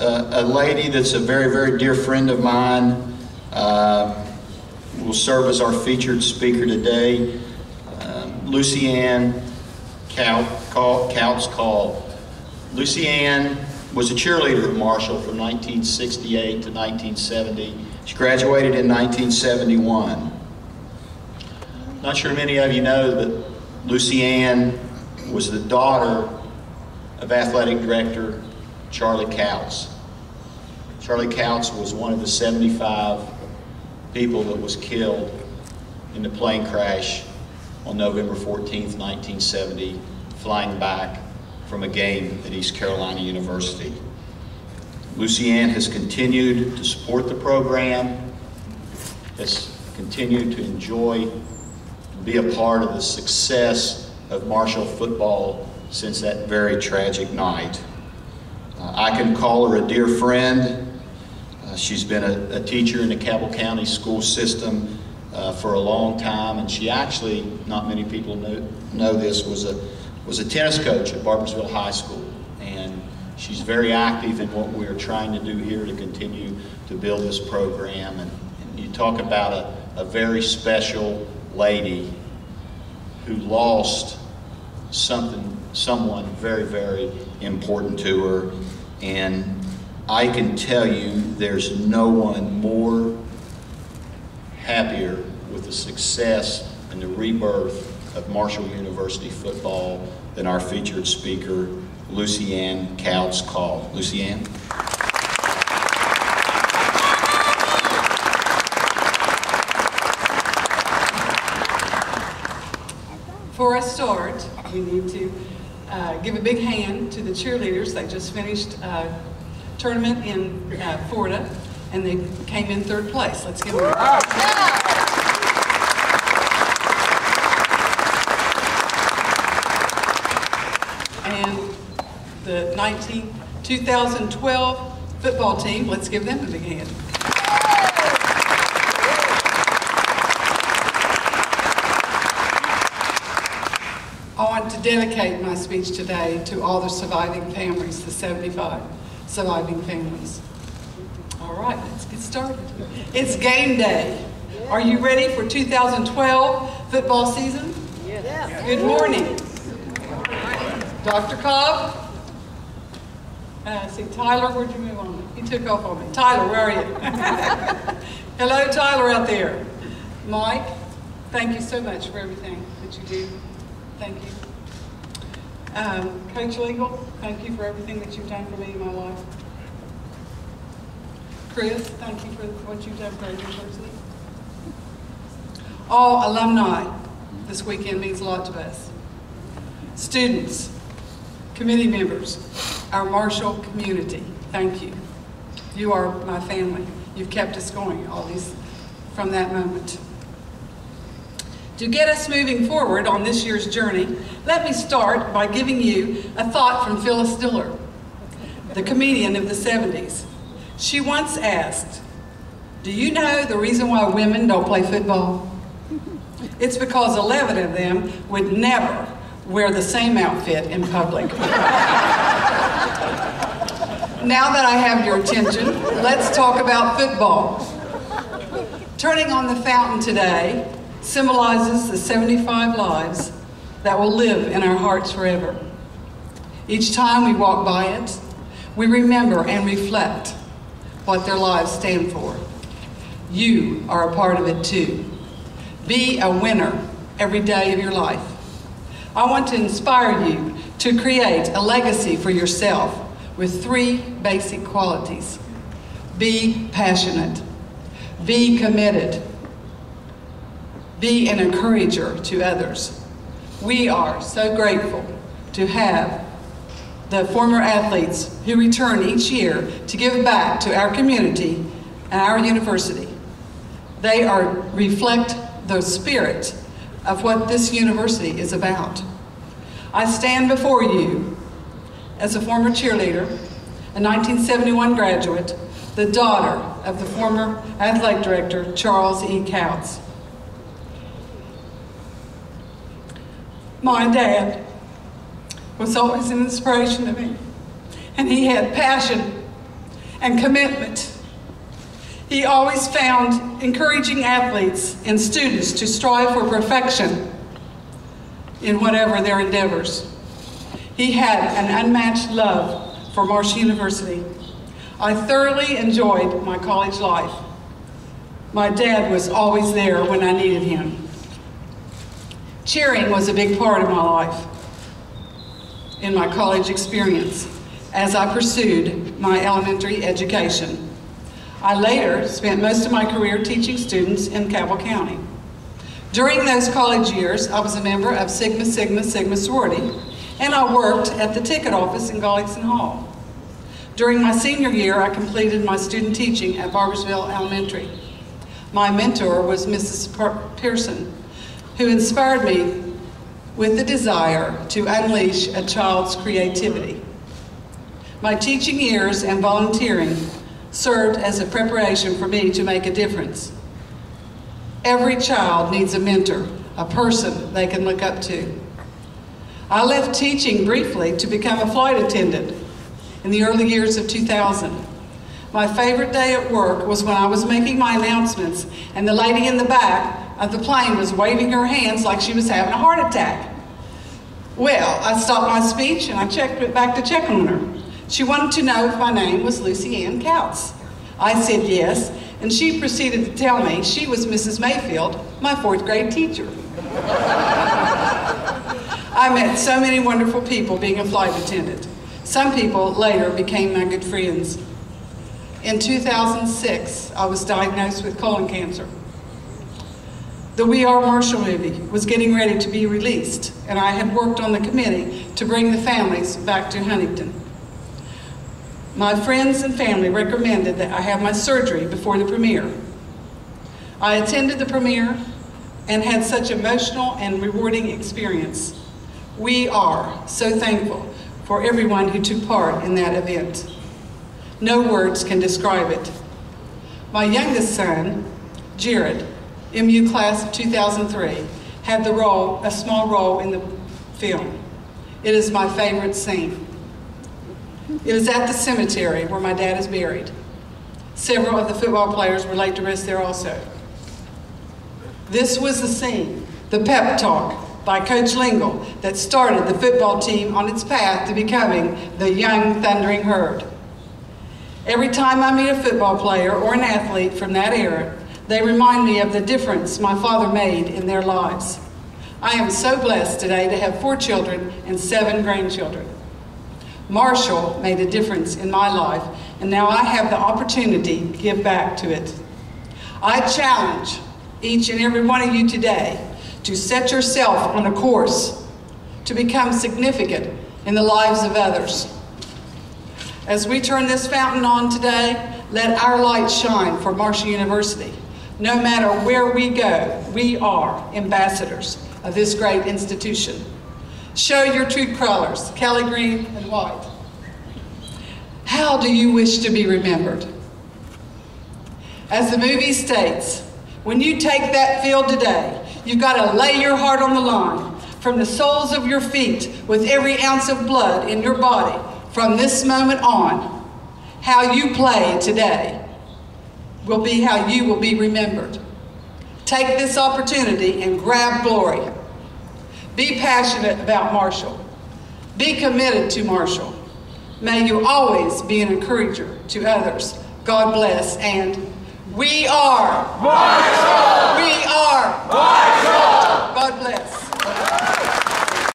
Uh, a lady that's a very, very dear friend of mine uh, will serve as our featured speaker today. Uh, Lucy Ann Kautz Call. Lucianne was a cheerleader at Marshall from 1968 to 1970. She graduated in 1971. Not sure many of you know that Lucianne was the daughter of athletic director Charlie Kautz. Charlie Kautz was one of the 75 people that was killed in the plane crash on November 14th, 1970, flying back from a game at East Carolina University. Lucy has continued to support the program, has continued to enjoy, be a part of the success of Marshall football since that very tragic night. I can call her a dear friend. Uh, she's been a, a, teacher in the Cabell County school system uh, for a long time, and she actually, not many people know, know this, was a, was a tennis coach at Barboursville High School. And she's very active in what we're trying to do here to continue to build this program. And, and you talk about a, a very special lady who lost something, someone very, very important to her and I can tell you there's no one more happier with the success and the rebirth of Marshall University football than our featured speaker, Lucy Ann Kautz Call. Lucianne. For a start, we need to uh, give a big hand to the cheerleaders. They just finished a tournament in uh, Florida, and they came in third place. Let's give them a round. And the 19, 2012 football team, let's give them a big hand. to dedicate my speech today to all the surviving families, the 75 surviving families. All right, let's get started. It's game day. Are you ready for 2012 football season? Yes. Good morning. Dr. Kopp? Uh, see, Tyler, where'd you move on? He took off on me. Tyler, where are you? Hello, Tyler out there. Mike, thank you so much for everything that you do. Thank you. Um, Coach Lengyel, thank you for everything that you've done for me in my life. Chris, thank you for what you've done for our university. All alumni this weekend means a lot to us. Students, committee members, our Marshall community, thank you. You are my family. You've kept us going all these from that moment. To get us moving forward on this year's journey, let me start by giving you a thought from Phyllis Diller, the comedian of the 70s. She once asked, do you know the reason why women don't play football? It's because 11 of them would never wear the same outfit in public. now that I have your attention, let's talk about football. Turning on the fountain today symbolizes the 75 lives that will live in our hearts forever. Each time we walk by it, we remember and reflect what their lives stand for. You are a part of it too. Be a winner every day of your life. I want to inspire you to create a legacy for yourself with three basic qualities. Be passionate. Be committed be an encourager to others. We are so grateful to have the former athletes who return each year to give back to our community and our university. They are reflect the spirit of what this university is about. I stand before you as a former cheerleader, a 1971 graduate, the daughter of the former athletic director, Charles E. Kautz. My dad was always an inspiration to me. And he had passion and commitment. He always found encouraging athletes and students to strive for perfection in whatever their endeavors. He had an unmatched love for Marsh University. I thoroughly enjoyed my college life. My dad was always there when I needed him. Cheering was a big part of my life in my college experience as I pursued my elementary education. I later spent most of my career teaching students in Cabell County. During those college years, I was a member of Sigma Sigma Sigma sorority, and I worked at the ticket office in Gullickson Hall. During my senior year, I completed my student teaching at Barboursville Elementary. My mentor was Mrs. Pearson, who inspired me with the desire to unleash a child's creativity. My teaching years and volunteering served as a preparation for me to make a difference. Every child needs a mentor, a person they can look up to. I left teaching briefly to become a flight attendant in the early years of 2000. My favorite day at work was when I was making my announcements and the lady in the back of the plane was waving her hands like she was having a heart attack. Well, I stopped my speech and I checked it back to check on her. She wanted to know if my name was Lucianne Kautz. I said yes, and she proceeded to tell me she was Mrs. Mayfield, my fourth grade teacher. I met so many wonderful people being a flight attendant. Some people later became my good friends. In 2006, I was diagnosed with colon cancer. The We Are Marshall movie was getting ready to be released, and I had worked on the committee to bring the families back to Huntington. My friends and family recommended that I have my surgery before the premiere. I attended the premiere and had such emotional and rewarding experience. We are so thankful for everyone who took part in that event. No words can describe it. My youngest son, Jarrod, MU class of 2003, had the role, a small role in the film. It is my favorite scene. It was at the cemetery where my dad is buried. Several of the football players were laid to rest there also. This was the scene, the pep talk by Coach Lengyel that started the football team on its path to becoming the young Thundering Herd. Every time I meet a football player or an athlete from that era, they remind me of the difference my father made in their lives. I am so blessed today to have four children and seven grandchildren. Marshall made a difference in my life, and now I have the opportunity to give back to it. I challenge each and every one of you today to set yourself on a course to become significant in the lives of others. As we turn this fountain on today, let our light shine for Marshall University. No matter where we go, we are ambassadors of this great institution. Show your true colors, Kelly green and white. How do you wish to be remembered? As the movie states, when you take that field today, you've got to lay your heart on the line from the soles of your feet with every ounce of blood in your body from this moment on. How you play today will be how you will be remembered. Take this opportunity and grab glory. Be passionate about Marshall. Be committed to Marshall. May you always be an encourager to others. God bless and we are Marshall! We are Marshall! God bless.